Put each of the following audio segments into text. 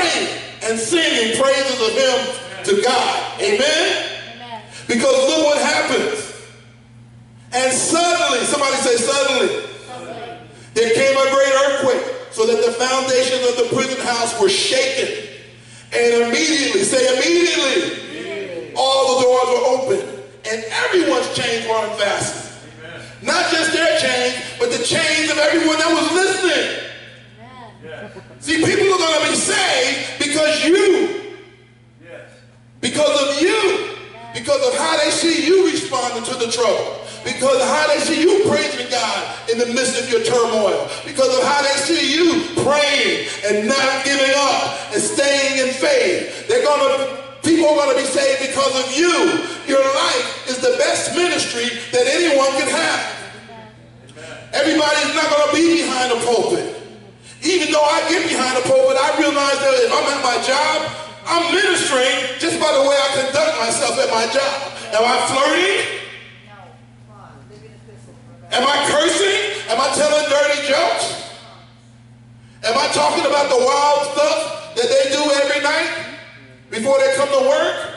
praying and singing praises of him to God. Amen? Amen. Because look what happens. And suddenly, somebody say suddenly, Suddenly, there came a great earthquake so that the foundations of the prison house were shaken. And immediately, say immediately, all the doors were open and everyone's chains were unfastened. Not just their chains, but the chains of everyone that was listening. Amen. See, people are going to be saved because you, because of you, because of how they see you responding to the trouble, because of how they see you praising God in the midst of your turmoil, because of how they see you praying and not giving up and staying in faith. They're to, people are going to be saved because of you. Your life is the best ministry that anyone can have. Everybody's not going to be behind the pulpit. Even though I get behind the pulpit, I realize that if I'm at my job, I'm ministering just by the way I conduct myself at my job. Am I flirting? No. Am I cursing? Am I telling dirty jokes? Am I talking about the wild stuff that they do every night before they come to work?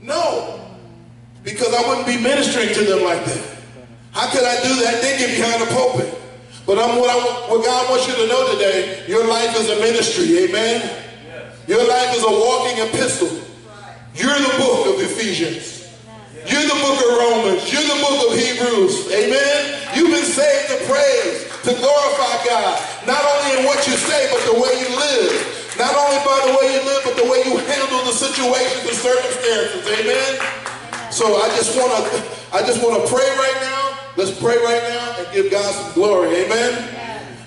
No. Because I wouldn't be ministering to them like that. How could I do that? Get behind the pulpit. But I'm what, I, what God wants you to know today, your life is a ministry, amen? Your life is a walking epistle. You're the book of Ephesians. You're the book of Romans. You're the book of Hebrews. Amen? You've been saved to praise, to glorify God. Not only in what you say, but the way you live. Not only by the way you live, but the way you handle the situations and circumstances. Amen? So I just want to I just want to pray right now. Let's pray right now and give God some glory. Amen?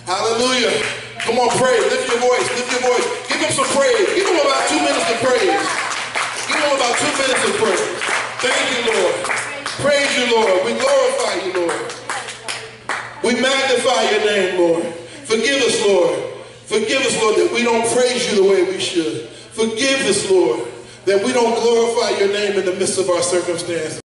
Hallelujah. Come on, pray. Lift your voice. Lift your voice. Give him some praise. Give him about two minutes of praise. Give him about two minutes of praise. Thank you, Lord. Praise you, Lord. We glorify you, Lord. We magnify your name, Lord. Forgive us, Lord. Forgive us, Lord, that we don't praise you the way we should. Forgive us, Lord, that we don't glorify your name in the midst of our circumstances.